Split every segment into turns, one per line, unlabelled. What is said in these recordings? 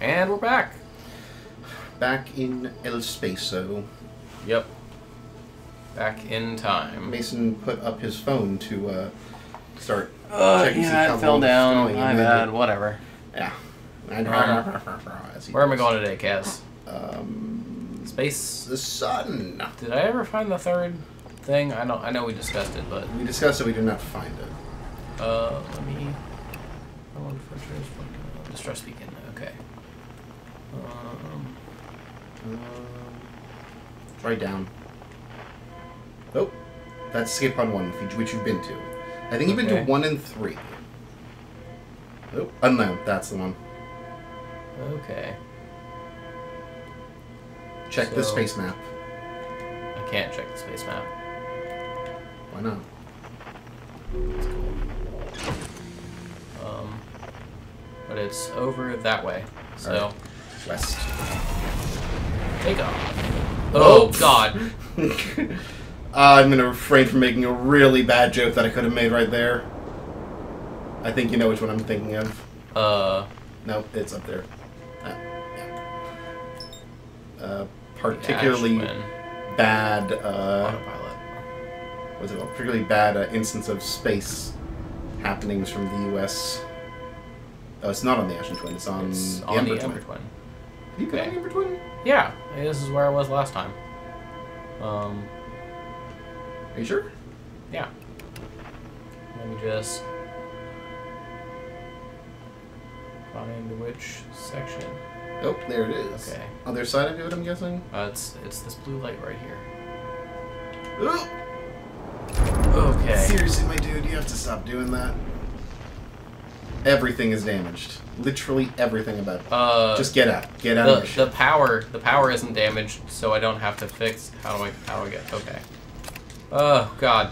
And we're back.
Back in El Spaso,
Yep. Back in time.
Mason put up his phone to uh, start
Uh,
checking to see
yeah, it fell down. My
and then
bad. Whatever.
Yeah. As he
Where am I going today, Kaz?
Um,
Space.
the sun.
Did I ever find the third thing? I know. I know we discussed it, but
We discussed it. We did not find it.
uh, let me. I want for uh, distress beacon. Okay. Um,
Um, right down. Oh, that's skip on one, which- which you've been to. I think you've been to one and three. Oh, unknown. That's the one.
okay.
Check the space map.
I can't check the space map.
Why not?
That's cool. Um, but it's over that way. So.
West.
take off. Oh God.
I'm gonna refrain from making a really bad joke that I could have made right there. I think you know which one I'm thinking of.
Uh,
No, it's up there. Ah, yeah. Uh, particularly bad. Uh,
autopilot.
what's it called? Particularly bad uh, instance of space happenings from the U.S. Oh, it's not on the Ashen Twin. It's on
It's
the
on
Ember
the
Twin. You been on
Okay.
the Ember Twin?
Yeah, this is where I was last time. Um,
Are you sure?
yeah. Let me just find which section.
Oh, there it is.
Okay.
Other side of it, I'm guessing.
Uh, it's it's this blue light right here.
Oh,
Okay.
Seriously, my dude, you have to stop doing that. Everything is damaged. Literally everything about it.
Uh,
Just get out. Get out
the
ship.
the power the power isn't damaged, so I don't have to fix. How do I how do I get? Okay. Oh God.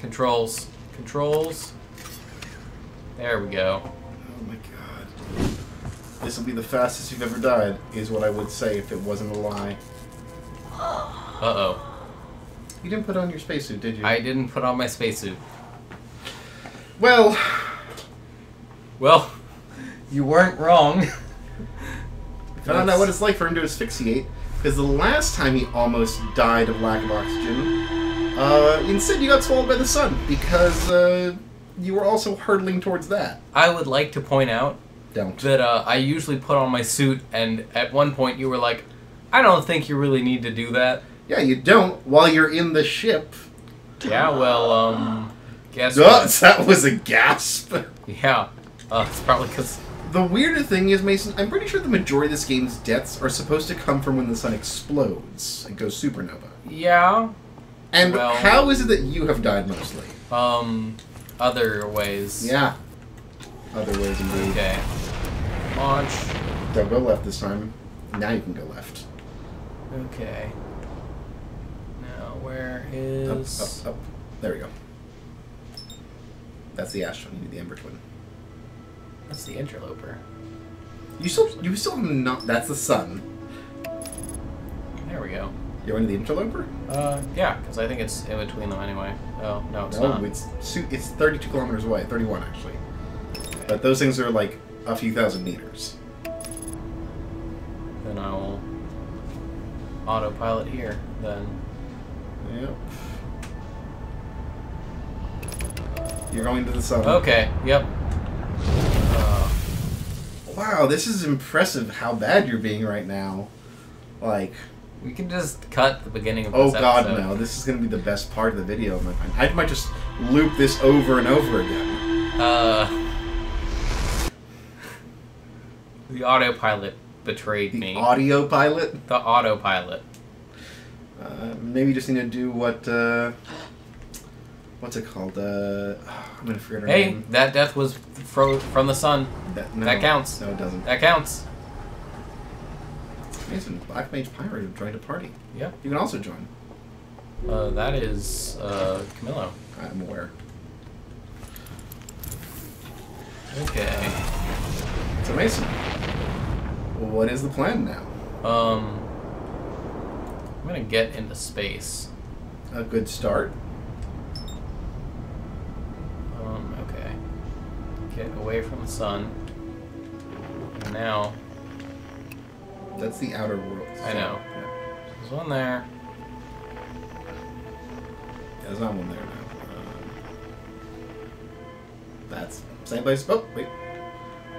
Controls. Controls. There we go.
Oh my god. This will be the fastest you've ever died, is what I would say if it wasn't a lie.
Uh oh.
You didn't put on your spacesuit, did you?
I didn't put on my spacesuit.
Well,
Well, you weren't wrong.
found out what it's like for him to asphyxiate, because the last time he almost died of lack of oxygen, uh, instead you got swallowed by the sun, because uh, you were also hurtling towards that.
I would like to point out
Don't.
that uh, I usually put on my suit, and at one point you were like, "I don't think you really need to do that."
Yeah, you don't while you're in the ship.
Yeah, well, um, guess what?
that was a gasp.
Yeah, uh, it's probably because
The weirder thing is, Mason, I'm pretty sure the majority of this game's deaths are supposed to come from when the sun explodes and goes supernova.
yeah,
And
Well-
how is it that you have died mostly?
um, other ways.
Yeah. Other ways indeed.
Okay. Launch.
Don't go left this time. Now you can go left.
Okay. Now where
Up, up, up. There we go. That's the. You the Ember Twin.
That's the interloper.
You still, you still have not. That's the sun.
There we go.
You're into the Interloper?
Uh, yeah, because I think it's in between them anyway. Oh no, it's
no,
not.
it's it's 32 kilometers away. 31 actually. But those things are like a few thousand meters.
Then I'll autopilot here. Then.
Yep. You're going to the sun.
Okay. Yep.
Wow, this is impressive how bad you're being right now. Like,
we can just cut the beginning of
oh god,
episode.
no. This is going to be the best part of the video. I might just loop this over and over again.
Uh. The autopilot betrayed
The
me.
audio pilot.
the autopilot.
Uh, maybe you just need to do what, uh... What's it called? Uh, I'm going to forget her
Hey,
name.
that death was fro- from the sun.
That, no,
that counts.
No, it doesn't.
That counts.
Mason, Black Mage Pirate joined a party.
Yep.
You can also join.
Uh, that is uh, Camillo.
I'm aware.
Okay.
So Mason, what is the plan now?
Um, I'm gonna get into space.
A good start.
Get away from the sun. And now,
That's the outer world.
I know.
Yeah.
There's one there.
There's not one there now. Um, that's same place. Oh wait,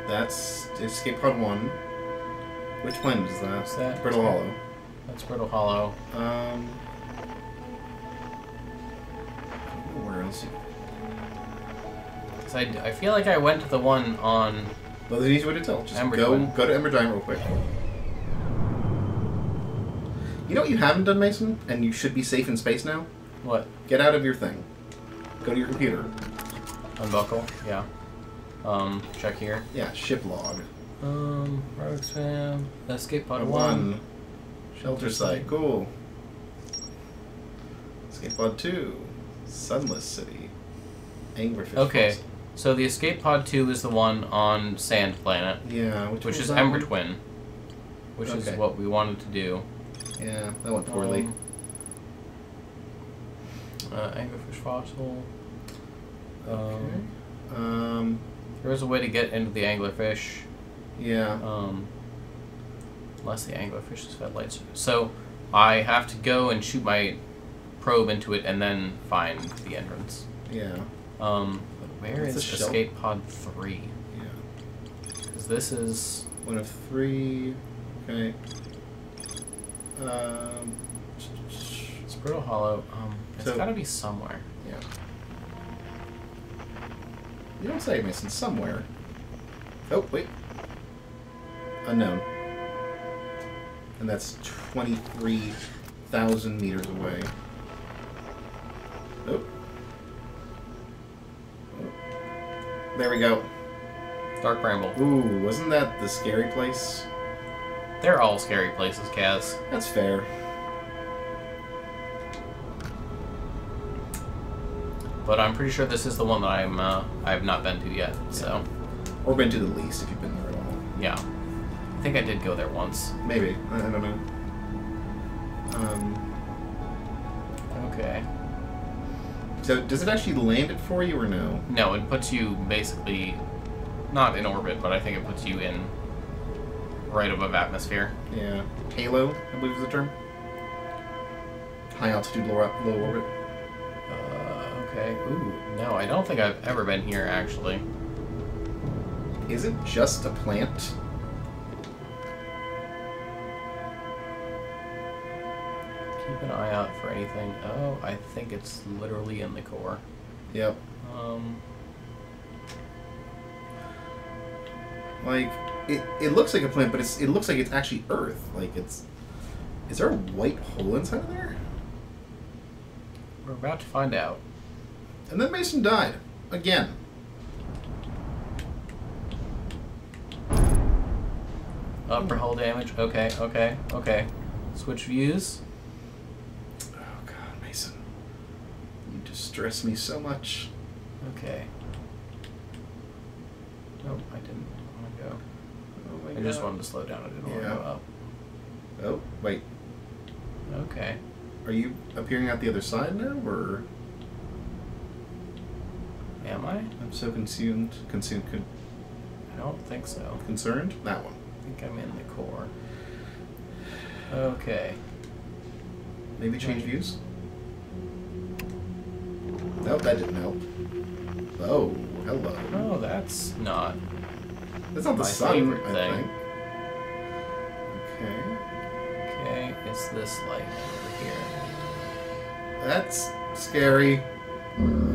that's Escape Pod One. Which planet is that?
That?
Brittle Hollow.
That's Brittle Hollow.
Um. Where else? you-
I, I feel like I went to the one on.
Well, there's an easy way to tell. Just
Ember
go go to Ember Giant real quick. You know what you haven't done, Mason, and you should be safe in space now.
What?
Get out of your thing. Go to your computer.
Unbuckle? Yeah. Um, check here.
Yeah, ship log.
Um, road spam. Escape pod one.
one. Shelter site. Cool. Escape pod two. Sunless city. Anglerfish.
Okay. So the escape pod two is the one on Sand Planet,
Yeah, which,
which is Ember
one?
Twin, which is what we wanted to do.
Yeah, that went poorly.
Um, uh, anglerfish fossil. Um,
okay. Um.
there is a way to get into the anglerfish.
Yeah.
Um, unless the anglerfish is fed lights. So I have to go and shoot my probe into it and then find the entrance.
Yeah.
Um, where
What's
is escape pod three?
Yeah.
Because this is
One of three. Okay. Um.
it's Brittle Hollow. Um, it's
So-
got to be somewhere.
Yeah. You don't say, Mason. Somewhere. Oh, wait. Unknown. And that's 23,000 meters away. Oh. Oh. There we go.
Dark Bramble.
Ooh, wasn't that the scary place?
They're all scary places, Kaz.
That's fair.
But I'm pretty sure this is the one that I'm uh, I have not been to yet. So
Or been to the least if you've been there at all.
yeah, I think I did go there once.
Maybe. I, I don't know. Um,
Okay.
So does it actually land it for you or no?
No, it puts you basically not in orbit, but I think it puts you in right above atmosphere.
Yeah. Halo, I believe is the term. High altitude, low, low orbit.
Uh, okay. Ooh, no, I don't think I've ever been here actually.
Is it just a plant?
Keep an eye out for anything. Oh, I think it's literally in the core.
Yep.
Um,
Like it, it looks like a plant, but it's it looks like it's actually Earth. Like it's is there a white hole inside of there?
we're about to find out.
And then Mason died again.
Upper hull damage. Okay, okay, okay. Switch views.
Oh God, Mason, you distress me so much.
Okay. Nope, I didn't want to go.
Oh my
I just wanted to slow down. I didn't want to go up.
Oh wait,
Okay.
are you appearing out the other side now, or
Am I?
I'm so consumed, consumed, con-
I don't think so.
concerned? That one.
I think I'm in the core. Okay.
Maybe change views? Nope, that didn't help. Oh, hello.
Oh, that's not.
That's not the sun,
favorite
I
thing.
think. Okay.
Okay, it's this light over here.
That's scary.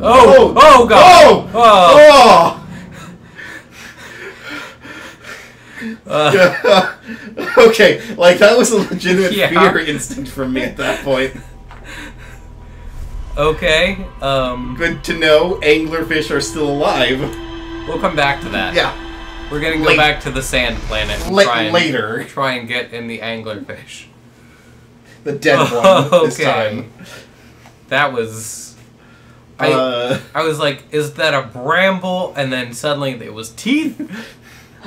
Oh! Oh, God!
Oh!
Oh! Uh,
okay, like that was a legitimate
Yeah.
fear instinct from me at that point.
Okay. Um,
Good to know anglerfish are still alive.
we'll come back to that.
Yeah,
We're gonna go
Late-
back to the sand planet and
la-
try and
later.
try and get in the anglerfish.
The dead one this
Okay.
time.
That was. I
uh,
I was like, is that a bramble? And then suddenly it was teeth.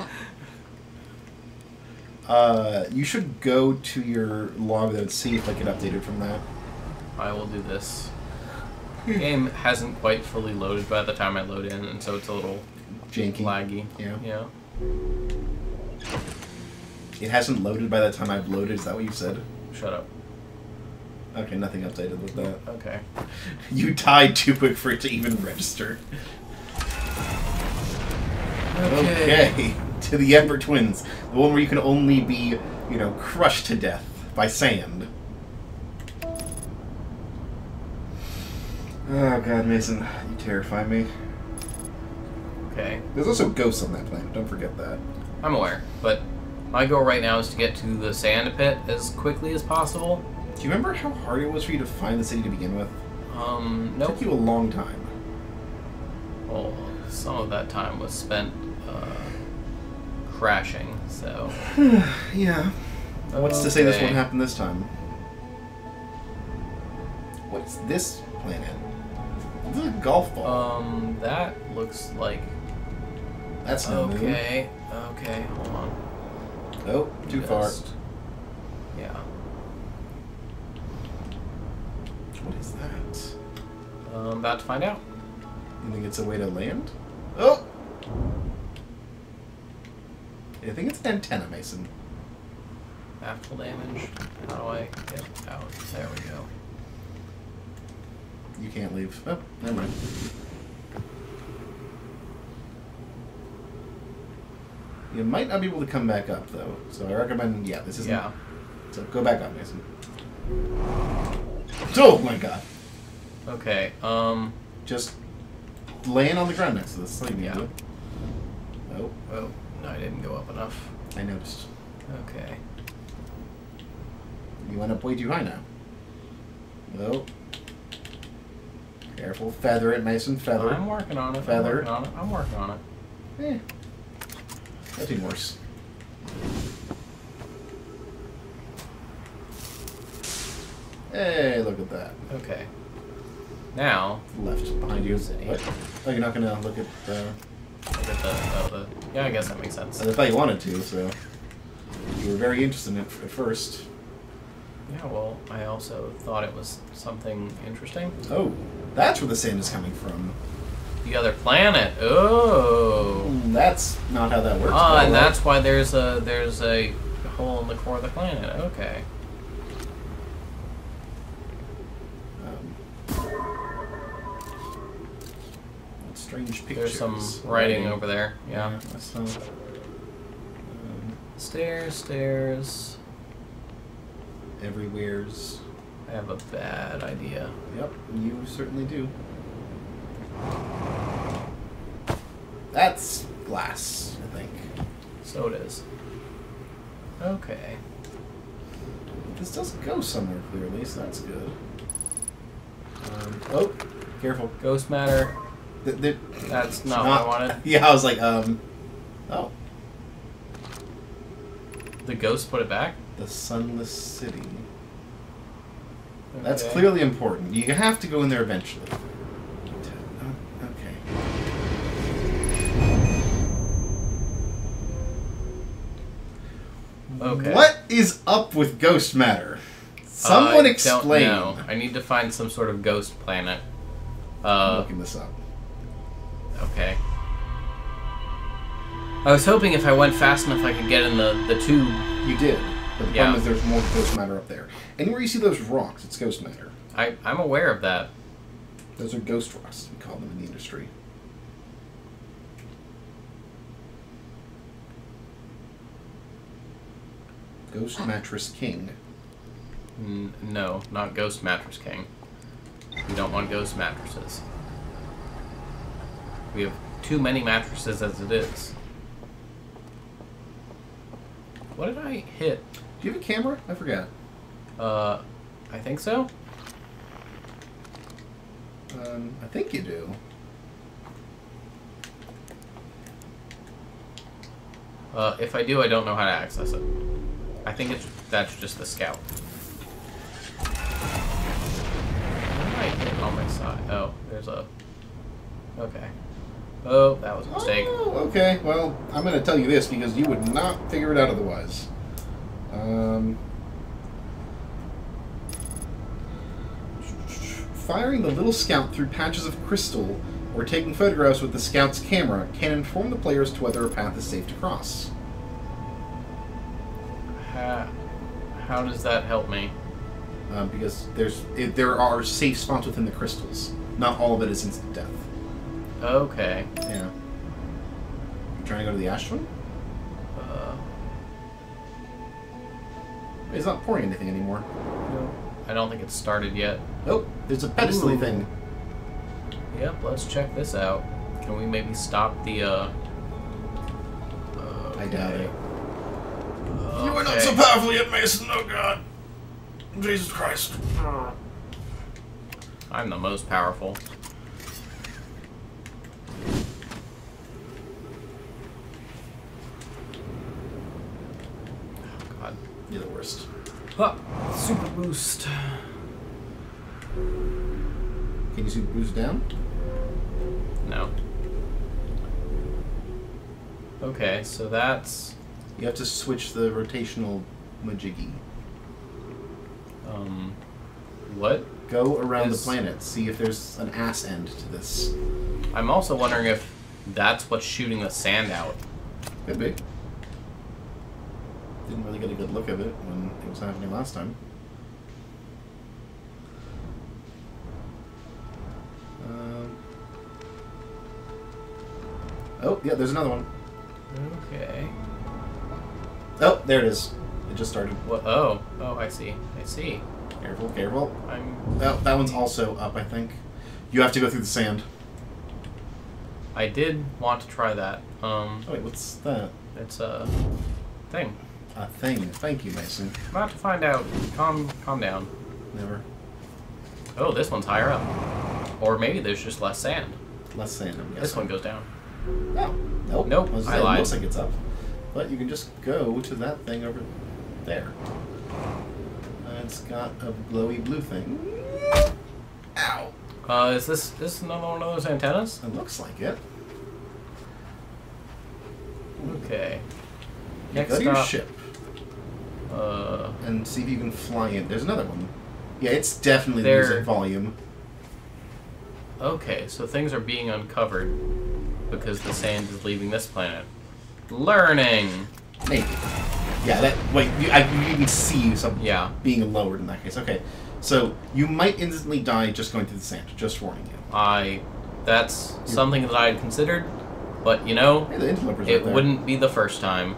uh, you should go to your log and see if I can update it from that.
I will do this. The game hasn't quite fully loaded by the time I load in, and so it's a little
Janky.
laggy.
Yeah.
Yeah.
It hasn't loaded by the time I've loaded. Is that what you said?
Shut up.
Okay, nothing updated with that.
Okay.
You died too quick for it to even register. Okay. To the Ember Twins. The one where you can only be, you know, crushed to death by sand. Oh god, Mason. You terrify me.
Okay.
There's also ghosts on that planet, don't forget that.
I'm aware, but my goal right now is to get to the sand pit as quickly as possible.
Do you remember how hard it was for you to find the city to begin with?
Um,
It
nope.
took you a long time.
Well, some of that time was spent uh, crashing, so.
yeah. What's to say this won't happen this time? What's this planet? This is a golf ball.
Um, that looks like.
That's no.
Okay, okay, hold on.
Oh, too far.
Yeah.
What is that?
Um, about to find out.
You think it's a way to land? Oh! I think it's an antenna, Mason.
Baffle damage. How do I get out? There we go.
You can't leave. Oh, never mind. You might not be able to come back up, though. So I recommend, yeah, this is
Yeah.
So go back up, Mason. Oh my god.
Okay, um,
Just laying on the ground next to this. sleeping
Yeah.
Oh,
oh, no, I didn't go up enough.
I noticed.
Okay.
You went up way too high now. Oh. Careful. Feather it, Mason. Feather
I'm working on it.
Feather.
I'm working on it. I'm working on it.
Eh. Nothing worse. Hey, look at that.
Okay. Now,
Left behind you. What? Oh, you're not gonna look at the.
look at the, oh, the. Yeah, I guess that makes sense.
I thought you wanted to, so. You were very interested in it at first.
Yeah, well, I also thought it was something interesting.
Oh, that's where the sand is coming from.
The other planet. Oh.
Hmm, That's not how that works.
Ah, and that's why there's a there's a hole in the core of the planet. Okay.
Um, strange pictures.
There's some writing over there. Yeah.
that's not. Um,
Stairs, stairs.
everywhere's.
I have a bad idea.
Yep, you certainly do. That's glass, I think.
So it is. Okay.
This does go somewhere clearly, so that's good. Um, oh, careful.
Ghost matter.
Th- th-
That's not, what I wanted.
Yeah, I was like, um, oh,
The ghost put it back.
the sunless city. That's
Okay.
clearly important. You have to go in there eventually. Okay.
Okay.
What is up with ghost matter?
I
Someone
don't
explain.
know. I need to find some sort of ghost planet.
I'm
Uh,
looking this up.
okay. I was hoping if I went fast enough I could get in the, the tube.
You did, but the
Yeah.
problem is there's more ghost matter up there. Anywhere you see those rocks, it's ghost matter.
I, I'm aware of that.
Those are ghost rocks, we call them in the industry. Ghost Mattress King.
N- no, not Ghost Mattress King. We don't want ghost mattresses. We have too many mattresses as it is. What did I hit?
Do you have a camera? I forgot.
Uh, I think so.
Um, I think you do.
Uh, if I do, I don't know how to access it. I think it's that's just the scout. What did I hit on my side? Oh, there's a. Okay. Oh, that was a mistake.
Oh, okay. Well, I'm going to tell you this because you would not figure it out otherwise. Um, firing the little scout through patches of crystal or taking photographs with the scout's camera can inform the players to whether a path is safe to cross.
how, how does that help me?
Um, because there's it, there are safe spots within the crystals. Not all of it is instant death.
Okay.
Yeah. You trying to go to the ash one? It's not pouring anything anymore.
no, I don't think it's started yet.
Oh, there's a pedestal
Ooh.
thing.
Yep, let's check this out. Can we maybe stop the, uh...
I doubt
okay.
it.
You are not so
powerful yet, Mason. Oh God. Jesus Christ.
I'm the most powerful. Oh, God.
You're the worst.
Ah, super boost.
Can you see the boost down?
No. Okay, so that's
You have to switch the rotational majiggy.
um what?
Go around
Is-
the planet. See if there's an ass end to this.
I'm also wondering if that's what's shooting the sand out.
Could be. Didn't get a good look of it when it was happening last time. Um, oh, yeah, there's another one.
Okay.
Oh, there it is. It just started.
What oh, oh I see. I see.
Careful, careful.
I'm
Oh, that one's also up, I think. You have to go through the sand.
I did want to try that. Um
Oh, wait, what's that?
it's a thing.
A thing. Thank you, Mason.
I'm about to find out. Calm calm down.
Never.
Oh, this one's higher up. Or maybe there's just less sand.
Less sand, I'm
This one goes down.
No. Nope.
Nope,
was
I
It
lied.
looks like it's up. But you can just go to that thing over there. Uh, it's got a glowy blue thing. Ow.
Uh is this this another one of those antennas?
It looks like it.
Okay. Next
go to your ship
Uh
and see if you can fly in. There's another one. Yeah, it's definitely
There-
losing volume.
Okay, so things are being uncovered because the sand is leaving this planet. Learning.
Maybe. Yeah, that. Wait, you, I, you even see some
Yeah.
being lowered in that case. Okay, so you might instantly die just going through the sand. Just warning you.
I. That's something that I had considered, but you know,
the interlopers
it
right
wouldn't be the first time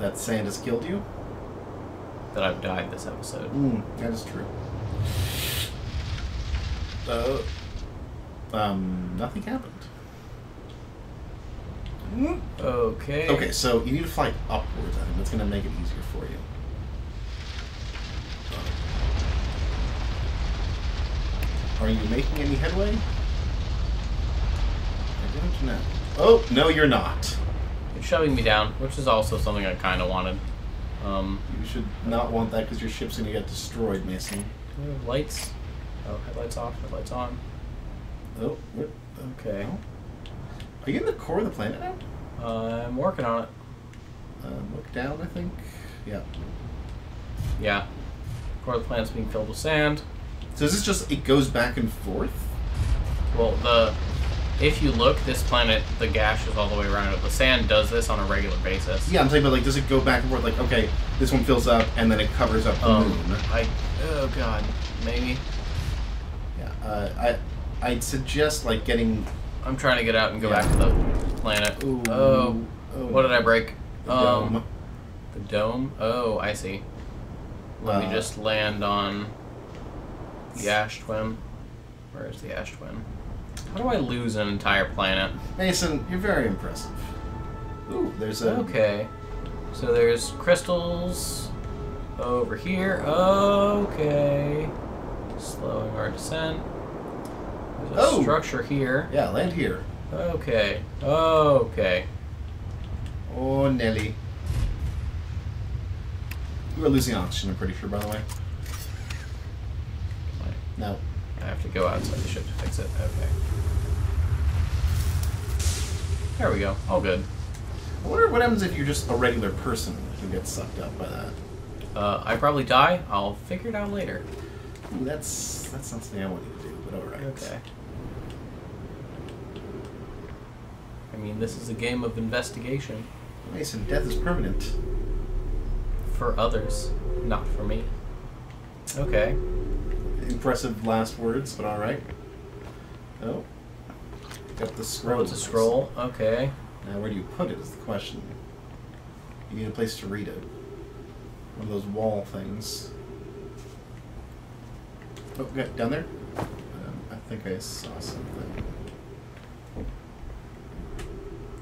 That sand has killed you.
That I've died this episode.
Mm, that is true. Uh, um, nothing happened. Mm.
Okay.
Okay, so you need to fly upwards. I think that's going to make it easier for you. Are you making any headway? I don't know. Oh, no, you're not.
It's shoving me down, which is also something I kind of wanted. Um,
You should not want that because your ship's going to get destroyed, Mason.
uh, lights. Oh, headlights off, headlights on.
Oh, what?
Okay.
Are you in the core of the planet now?
I'm working on it.
Um, look down, I think. Yeah.
Yeah. Core of the planet's being filled with sand.
So is this just it goes back and forth?
Well, the if you look, this planet, the gash is all the way around it. The sand does this on a regular basis.
Yeah, I'm saying, but like, does it go back and forth? Like, okay, this one fills up, and then it covers up the
Um,
moon.
I oh god, maybe
Yeah. Uh, I I'd suggest like getting.
I'm trying to get out and go
Yeah.
back to the planet.
Ooh,
Oh,
oh,
what did I break?
the
um,
dome.
the dome. Oh, I see. Let
Uh,
me just land on the ash twin. Where is the ash twin? How do I lose an entire planet?
Mason, you're very impressive. Ooh, there's a.
Okay. So there's crystals over here. Okay. Slowing our descent. There's a
Oh!
structure here.
Yeah, land here.
Okay. Okay.
Oh, Nelly. You are losing oxygen, I'm pretty sure, by the way. No.
I have to go outside the ship to fix it. Okay. There we go. All good.
I wonder what happens if you're just a regular person who gets sucked up by that.
Uh, I probably die. I'll figure it out later.
Ooh, that's that's not something I want you to do, but alright.
Okay. I mean, this is a game of investigation.
Mason, death is permanent.
for others, not for me. Okay.
Impressive last words, but alright. Oh. Got the scroll.
Oh, it's a scroll. Okay.
Now, where do you put it is the question. You need a place to read it. One of those wall things. Oh, got down there? Um, I think I saw something.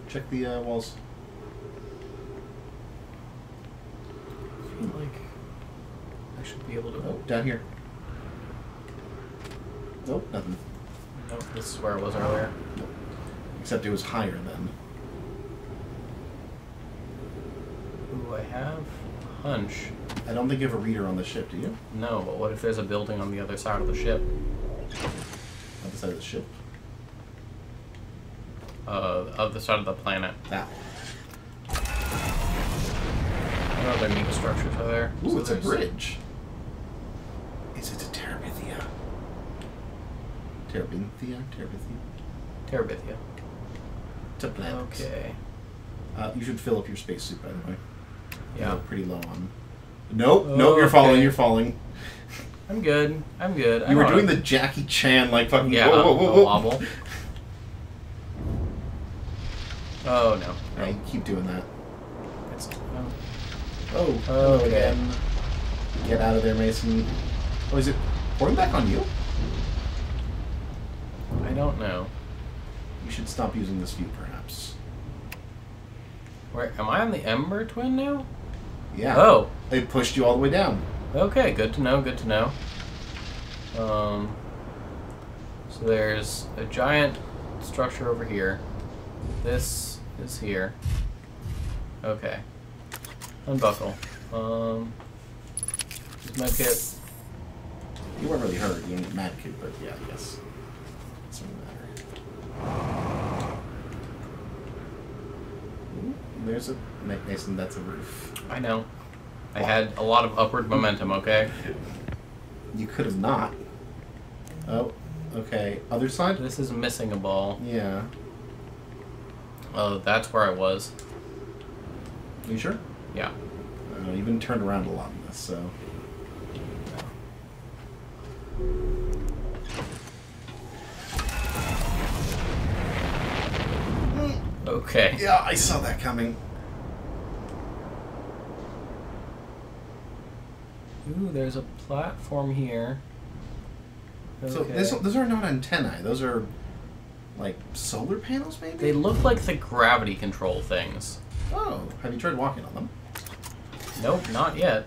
Check the uh, walls.
I feel like I should be able to.
Oh, down here. Nope, nothing.
Nope, this is where it was earlier.
Except it was higher then.
Ooh, I have a hunch.
I don't think you have a reader on the ship, do you?
No, but what if there's a building on the other side of the ship?
On the side of the ship?
Uh, other side of the planet.
That.
What other are there?
Ooh,
So
it's a bridge. Is it a Terabithia? Terabithia? Terabithia?
Terabithia.
It's a planet.
Okay.
Uh, you should fill up your spacesuit, by the way.
Yeah.
You're pretty low on. Nope, nope, you're falling,
Okay.
you're falling.
I'm good. I'm good.
You were
I'm
doing
on
the Jackie Chan, like, fucking.
Yeah,
whoa, whoa, whoa,
wobble. Oh no.
Yeah, you keep doing that.
Um,
Oh, hello
Okay.
again. Get out of there, Mason. Oh, is it pouring back on you?
Don't know.
You should stop using this view, perhaps.
Where am I on the Ember Twin now?
Yeah.
Oh.
They pushed you all the way down.
Okay, good to know, good to know. Um, so there's a giant structure over here. This is here. Okay. Unbuckle. Um, my.
You weren't really hurt. You didn't mad kid, but yeah, I guess. Doesn't matter. Ooh, There's a Mason. That's a roof.
I know. I had a lot of upward momentum, okay?
You could have not. Oh, okay. Other side.
This is missing a ball.
Yeah.
Oh, that's where I was.
You sure?
Yeah.
Uh, you've been turned around a lot in this, so.
Okay.
Yeah, I saw that coming.
Ooh, there's a platform here.
So this, those are not antennae. Those are like solar panels, maybe.
They look like the gravity control things.
Oh, have you tried walking on them?
Nope, not yet.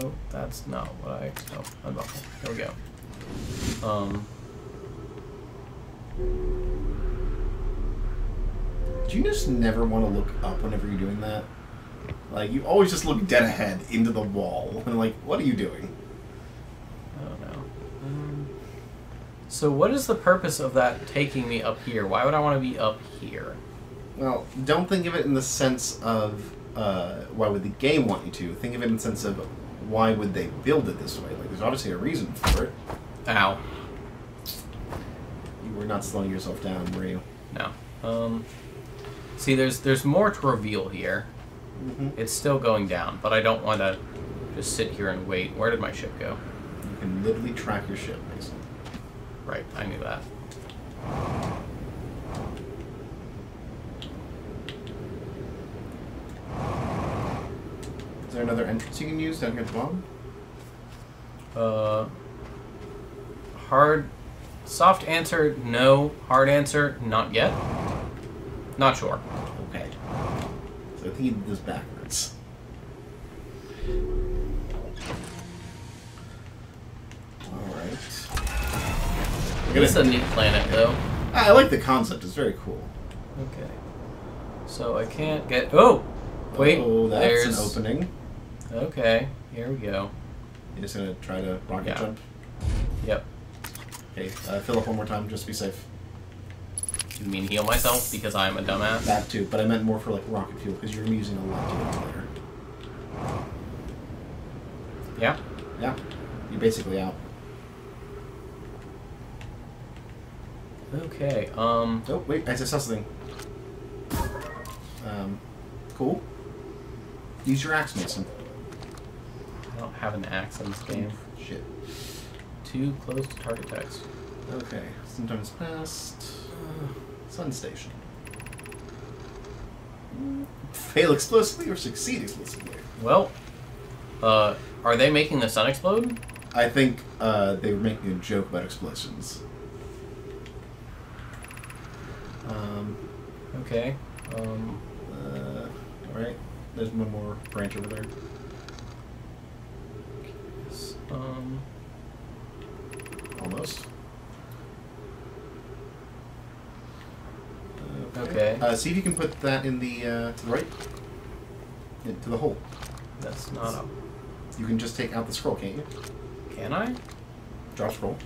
Oh, that's not what I. Oh, unbuckle. There we go. Um,
Do you just never want to look up whenever you're doing that? Like you always just look dead ahead into the wall, and like, what are you doing?
I don't know. Um, so, what is the purpose of that taking me up here? Why would I want to be up here?
Well, don't think of it in the sense of uh, why would the game want you to. Think of it in the sense of why would they build it this way. Like, there's obviously a reason for it.
Ow.
You were not slowing yourself down, were you?
No. Um, see, there's there's more to reveal here.
Mm-hmm.
It's still going down, but I don't want to just sit here and wait. Where did my ship go?
You can literally track your ship, Mason.
Right, I knew that.
Is there another entrance you can use down here at the bottom?
Uh, hard, soft answer, no. Hard answer, not yet. Not sure.
Okay. So I think he did this backwards. Alright.
This is a neat planet, though.
I like the concept, it's very cool.
Okay. So I can't get. Oh, wait.
Oh, that's
there's.
an opening.
Okay, here we go.
You're just gonna try to rocket
Yeah.
jump.
Yep.
Okay, uh, fill up one more time, just to be safe.
You mean heal myself because I'm a dumbass?
That too, but I meant more for like rocket fuel because you're using a lot to get to there.
Yeah.
Yeah, you're basically out.
Okay. Um.
Oh wait, I just saw something. Um, cool. Use your axe, Mason.
I don't have an axe in this game.
Shit.
Too close to target text.
Okay. Sometimes past. Uh, sun station. Fail explosively or succeed explosively?
Well, uh, are they making the sun explode?
I think uh, they were making a joke about explosions. Um,
Okay. Um,
uh, alright. There's one more branch over there.
um,
Almost.
Okay.
Uh, see if you can put that in the uh, to the right. Into the hole.
that's not a.
You can just take out the scroll, can't you?
Can I?
Drop scroll.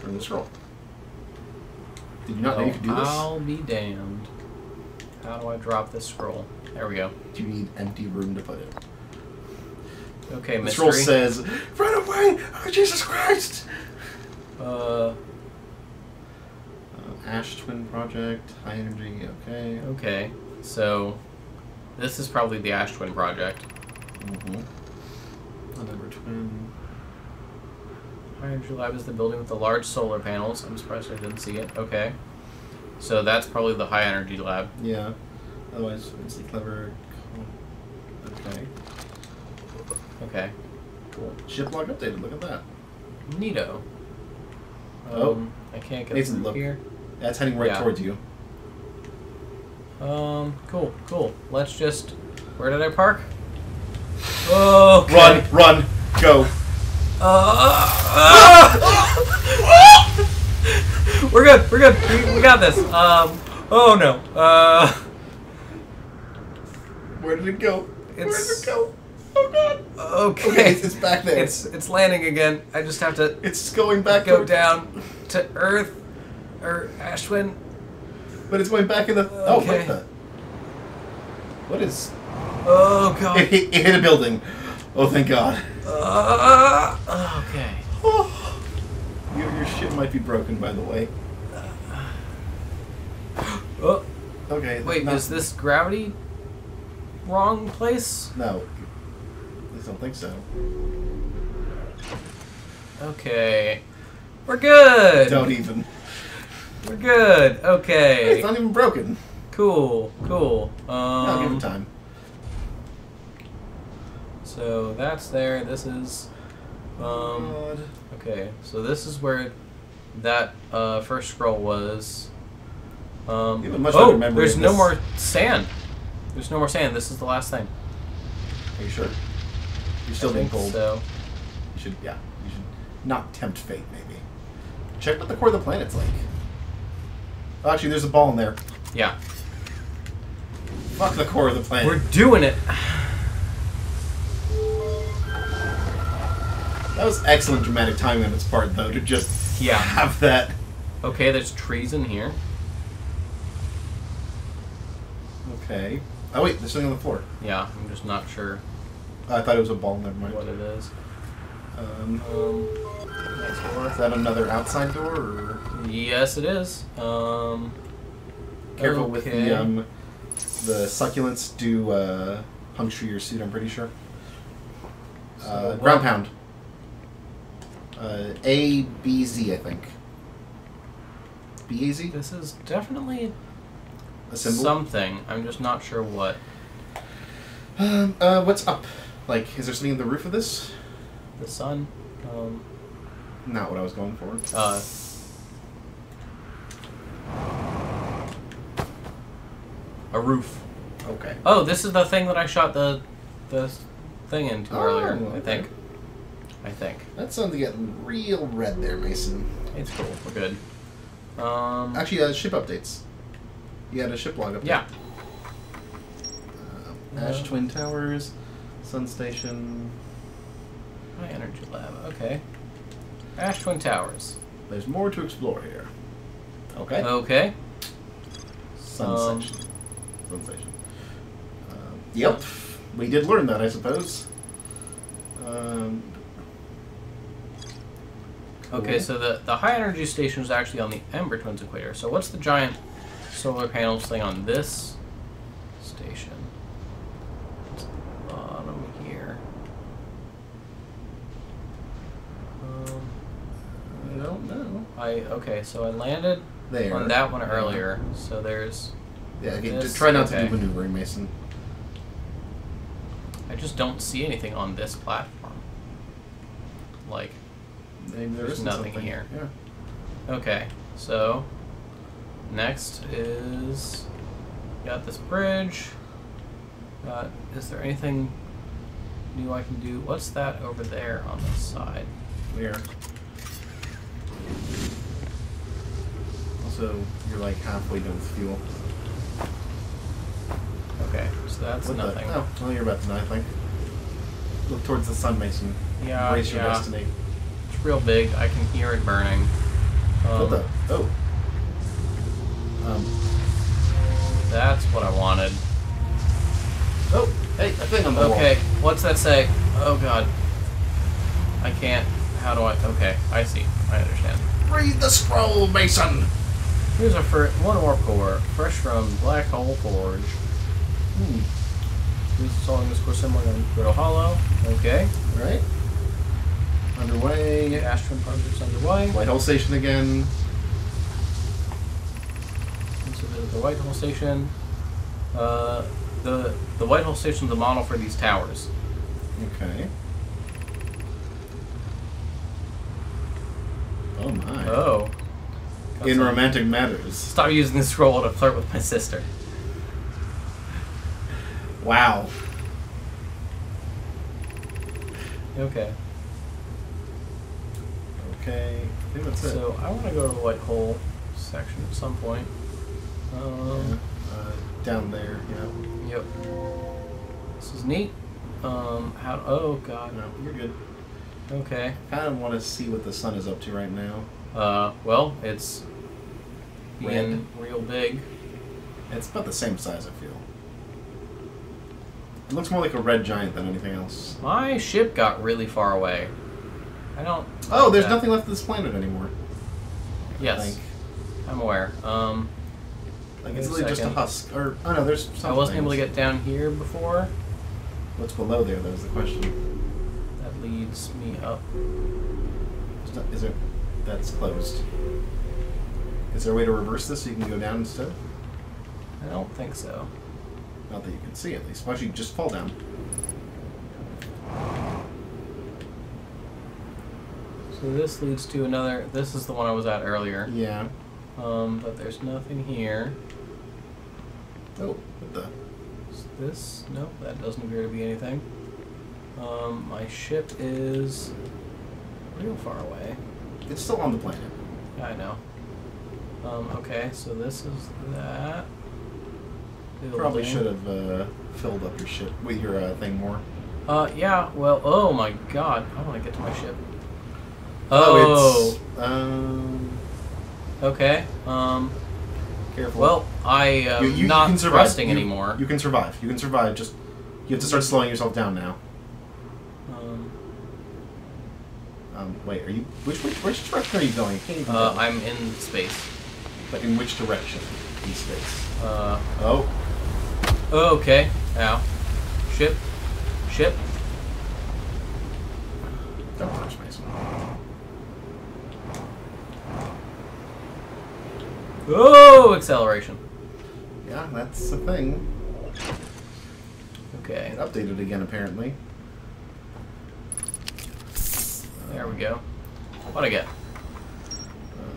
Turn the scroll. Did you not know
Oh,
you could do this?
I'll be damned. How do I drop this scroll? There we go.
Do you need empty room to put it?
Okay,
The
mystery.
scroll says, "Run away! Oh Jesus Christ!"
Uh,
Ash Twin Project, high energy. Okay.
okay. So, this is probably the Ash Twin project.
Mm-hmm. Another twin.
High Energy Lab is the building with the large solar panels. I'm surprised I didn't see it. Okay. So that's probably the High Energy Lab.
Yeah. Otherwise, it's the clever. Okay.
Okay. Cool.
Ship log updated. Look at that.
Neato.
Oh.
Um, I can't get
Nathan,
through
look.
here.
That's heading right
Yeah.
towards you.
Um, cool, cool. Let's just. Where did I park? Okay.
Run, run, go.
Uh, we're good. We're good. We, we got this. Um. Oh no. Uh.
Where did it go? Where did
It's-
it go? Oh god.
Okay.
Okay, it's, it's back there.
It's it's landing again. I just have to
it's going back.
go
toward-
down to Earth or Ash Twin.
But it's going back in the. Oh,
Okay.
what the? What is?
Oh god.
hit, it hit a building. Oh, thank God.
Uh, okay.
Oh. Your, your ship might be broken, by the way.
Oh,
Okay.
wait,
not-
is this gravity wrong place?
No. I don't think so.
Okay. We're good.
Don't even.
We're good. Okay.
It's not even broken.
Cool. Cool. Um,
I'll give it time.
So that's there. This is. Um.
God.
Okay. So this is where that uh, first scroll was. Um,
You have a much
oh,
memory
there's no more sand. There's no more sand. This is the last thing.
Are you sure? You're still
I
being told.
So.
You should, yeah. You should not tempt fate, maybe. Check what the core of the planet's like. Actually, there's a ball in there.
Yeah.
Fuck the core of the planet.
We're doing it.
That was excellent dramatic timing on its part, though, to just
Yeah.
have that.
Okay, there's trees in here.
Okay. Oh wait, there's something on the floor.
Yeah, I'm just not sure
Oh, I thought it was a ball. Never mind.
what it is.
Um,
Um,
is that another outside door? Or
Yes, it is. Um,
careful with the um, the succulents do uh, puncture your suit. I'm pretty sure. Uh,
what-
ground pound. Uh, A B Z, I think. B A Z.
this is definitely
A symbol.
something. I'm just not sure what.
Um, uh, what's up? Like, is there something in the roof of this?
The sun. Um,
Not what I was going for.
uh, a roof.
Okay.
Oh, this is the thing that I shot the the thing into
Oh,
earlier. I think. I think
That's something getting real red there, Mason.
it's cool. We're good. Um,
Actually, uh, ship updates. You had a ship log update.
yeah.
Uh, Ash
Yeah.
Twin Towers, Sun Station.
High energy lab. Okay. Ash Twin Towers.
There's more to explore here. Okay.
Okay.
Sun
um,
Station compensation. Uh, yep, we did learn that, I suppose. Um, cool.
Okay, so the, the high energy station is actually on the Ember Twins equator. So what's the giant solar panels thing on this station? Bottom here. Um, I don't know. I okay, so I landed
there.
on that one earlier. So there's
yeah, again, just try not to do maneuvering, Mason.
I just don't see anything on this platform. Like
Maybe there
There's nothing
something.
here.
Yeah.
Okay, so next is got this bridge. Uh, is there anything new I can do? What's that over there on this side?
Where? Also, you're like halfway done with fuel.
So that's
What the-
nothing.
Oh, well, you're about to die, I think. Look towards the sun, Mason.
Yeah,
Embrace your
yeah.
destiny.
It's real big. I can hear it burning. Um,
what the? Oh. Um.
That's what I wanted.
Oh, hey, a thing on the wall.
Okay, what's that say? Oh god. I can't. How do I? Okay, I see. I understand.
Read the scroll, Mason!
Here's a first one more core, fresh from Black Hole Forge.
Hmm.
This is solving this core similar to Brittle Hollow. Okay.
Right? Underway.
Ash Twin project's underway.
White Hole Station again.
This is the White Hole Station. Uh, the the White Hole Station is the model for these towers.
Okay. Oh my.
Oh. Got
In romantic matters.
Stop using the scroll to flirt with my sister.
Wow.
Okay.
Okay. I think that's it.
So I want to go to the White Hole section at some point.
Yeah.
Um,
Uh, down there, yeah.
Yep. This is neat. Um, how? Oh God.
No, you're good.
Okay.
kind of want to see what the sun is up to right now.
Uh, well, it's being
Red.
real big.
It's about the same size, I feel. It looks more like a red giant than anything else.
My ship got really far away. I don't.
Oh,
like
there's
that.
nothing left of this planet anymore.
Yes. I'm aware. Um,
Like it's
a
literally just a husk. Or oh no, there's. Some
I wasn't able to get down here before.
What's below there? That was the question.
That leads me up.
Is, not, is there? That's closed. Is there a way to reverse this so you can go down instead?
I don't think so.
Not that you can see at least. Why don't you just fall down?
So this leads to another. This is the one I was at earlier.
Yeah.
Um, but there's nothing here.
Oh, what the?
Is this? Nope, that doesn't appear to be anything. Um, my ship is real far away.
It's still on the planet.
I know. Um, okay, so this is that.
Probably should have uh, filled up your ship with your uh, thing more.
Uh, yeah, well, oh my god, I want to get to my ship.
Oh,
Oh,
it's um.
okay. Um,
Careful.
well, I am
you, you,
not
you can survive.
thrusting
You-
anymore.
You can survive. You can survive. Just you have to start slowing yourself down now.
um,
Um, wait, are you which which, which direction are you going?
Uh, I'm in space.
But in which direction in space?
Uh,
Oh,
oh, okay. Ow. Ship. Ship.
don't touch one.
Oh, acceleration.
Yeah, that's the thing.
Okay,
It updated again apparently.
there we go. What I get?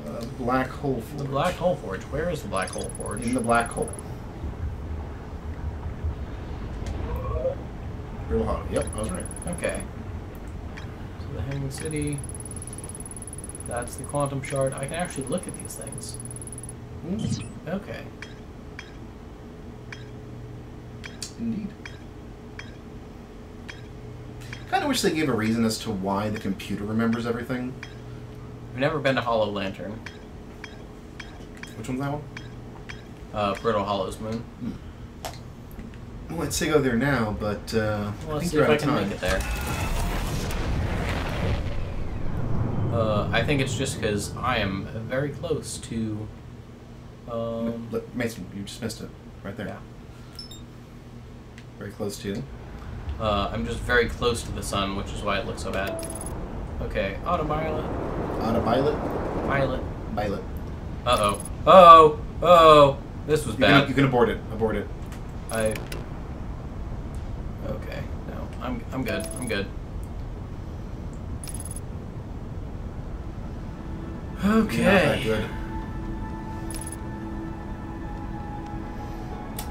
Uh, black hole.
The black hole forge. Where is the black hole forge?
In the black hole. Real hot. Yep, I was right.
Okay. So the Hanging City. That's the quantum shard. I can actually look at these things.
Mm,
Okay.
Indeed. Kind of wish they gave a reason as to why the computer remembers everything.
I've never been to Hollow Lantern.
Which one's that one?
Uh, Brittle Hollow's moon.
Well, I'd say go there now, but uh,
Well,
I think
see
you're
if
out
I
of
can
time.
make it there. Uh, I think it's just because I am very close to. Um,
Look, Mason, you just missed it. Right there.
yeah.
Very close to you.
Uh, I'm just very close to the sun, which is why it looks so bad. Okay, autopilot,
On a pilot.
pilot.
pilot.
Uh oh. Oh. Oh. This was
You
bad.
can, you can abort it. Abort it.
I. Okay. No. I'm. I'm good. I'm good. Okay.
Not that good.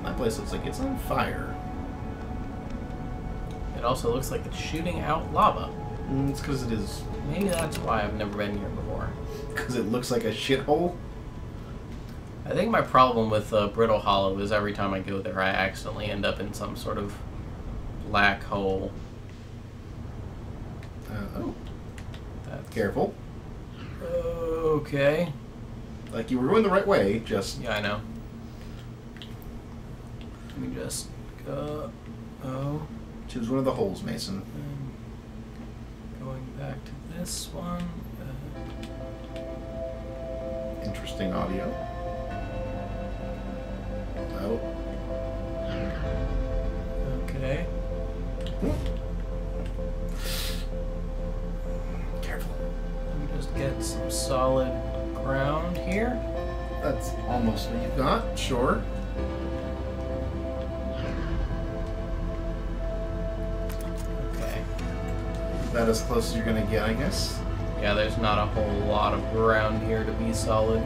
That place looks like it's on fire.
It also looks like it's shooting out lava.
Mm, it's because it is.
Maybe that's why I've never been here before.
Because it looks like a shithole.
I think my problem with uh, Brittle Hollow is every time I go there, I accidentally end up in some sort of black hole.
Uh, oh,
That's
careful.
okay.
Like you were going the right way, just
Yeah, I know. Let me just go. Oh,
choose one of the holes, Mason.
and going back to this one. Uh,
Interesting audio. Oh.
okay.
Careful.
Let me just get some solid ground here.
That's almost what you've got, sure.
Okay.
That as close as you're gonna get, I guess.
Yeah, there's not a whole lot of ground here to be solid.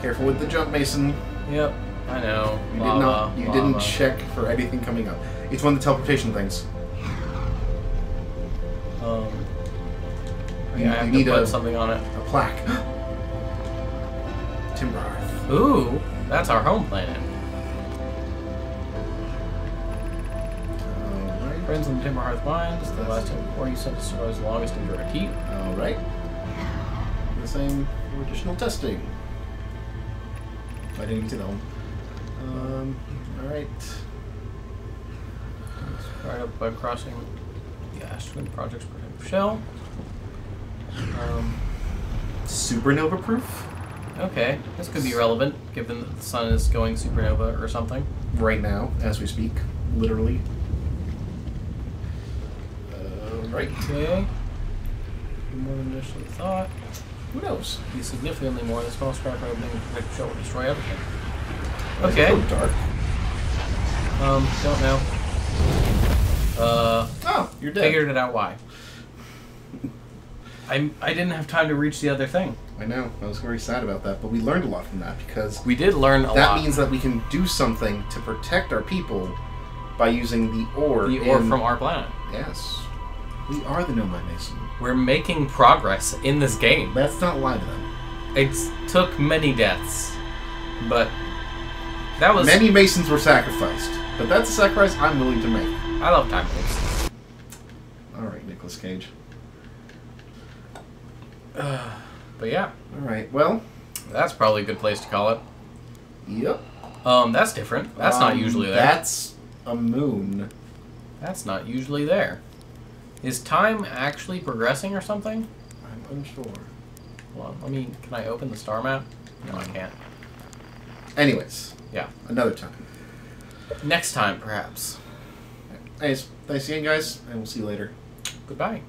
Careful with the jump, Mason.
Yep, I know.
You
lava,
did not. You
lava.
didn't check for anything coming up. It's one of the teleportation things.
Um,
You-
yeah, I
you
have
need
to put
a-
something on it.
A plaque. Timber.
Ooh, that's our home planet.
Alright.
Friends in the Timber Hearth Mines. The last time before you sent us to as longest in your keep.
Alright. The same for additional testing. I didn't even see that one. Um, alright.
Right up by crossing the Ash Twin Project's protective shell. Um,
Supernova proof?
okay, this could be relevant given that the sun is going supernova or something.
Right now, as we speak. Literally. Alright.
Okay. More than initially thought.
Who knows?
Be significantly more than small scrap opening protective shell will destroy everything. Okay.
dark.
Um, don't know. Uh,
Oh, you're dead.
figured it out why. I I didn't have time to reach the other thing.
I know. I was very sad about that, but we learned a lot from that because
We did learn a
that
lot.
means that we can do something to protect our people by using the ore.
the ore
in-
from our planet.
Yes. We are the Nomai Mason.
We're making progress in this game.
Let's not lie to them.
It took many deaths, but that was.
Many Masons were sacrificed, but that's a sacrifice I'm willing to make.
I love time loops.
All right, Nicolas Cage.
But yeah,
All right. Well.
that's probably a good place to call it.
Yep.
Um, that's different. That's not
Um,
usually there.
That's a moon.
That's not usually there. Is time actually progressing or something?
I'm unsure.
Hold on. Let me. Can I open the star map? No, I can't.
Anyways,
Yeah.
another time.
Next time, perhaps.
Anyways, thanks again, guys, and we'll see you later.
Goodbye.